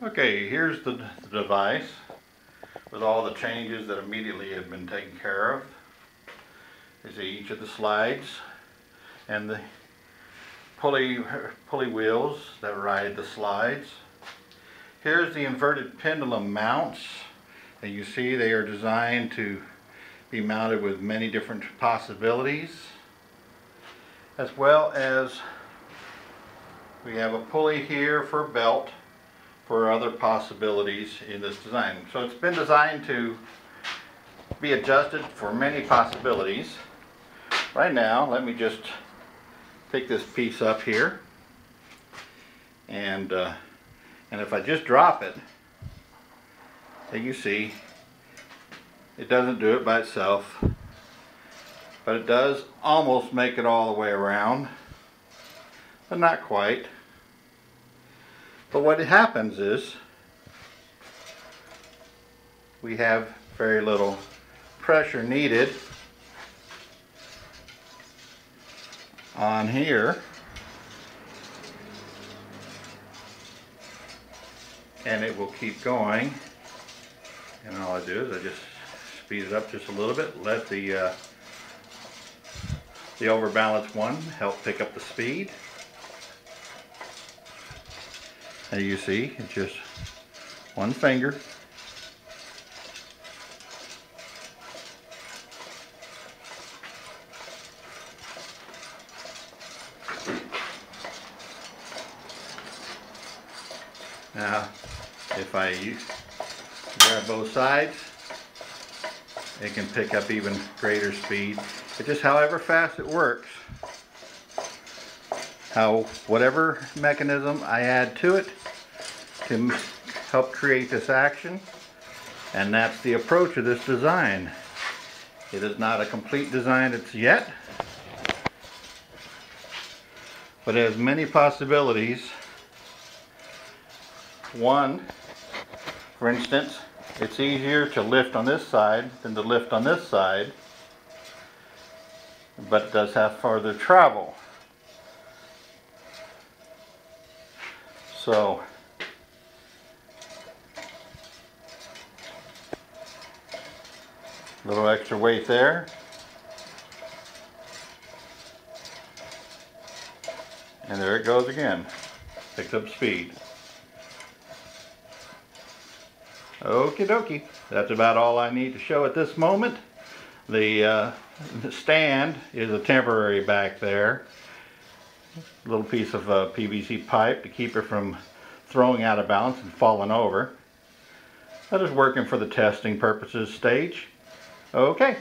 Okay, here's the, the device with all the changes that immediately have been taken care of. You see each of the slides and the pulley, pulley wheels that ride the slides. Here's the inverted pendulum mounts. And you see they are designed to be mounted with many different possibilities as well as we have a pulley here for belt for other possibilities in this design. So it's been designed to be adjusted for many possibilities. Right now, let me just take this piece up here and uh, and if I just drop it, as you see, it doesn't do it by itself, but it does almost make it all the way around, but not quite. But what happens is we have very little pressure needed on here. And it will keep going. And all I do is I just speed it up just a little bit let the uh, the overbalanced one help pick up the speed as you see, it's just one finger. Now, if I grab both sides, it can pick up even greater speed. It's just however fast it works how whatever mechanism I add to it to help create this action and that's the approach of this design. It is not a complete design it's yet but it has many possibilities. One, for instance, it's easier to lift on this side than to lift on this side but it does have further travel. So a little extra weight there. And there it goes again. Picks up speed. Okie dokie. That's about all I need to show at this moment. The, uh, the stand is a temporary back there little piece of uh, PVC pipe to keep it from throwing out of balance and falling over. That is working for the testing purposes stage. Okay,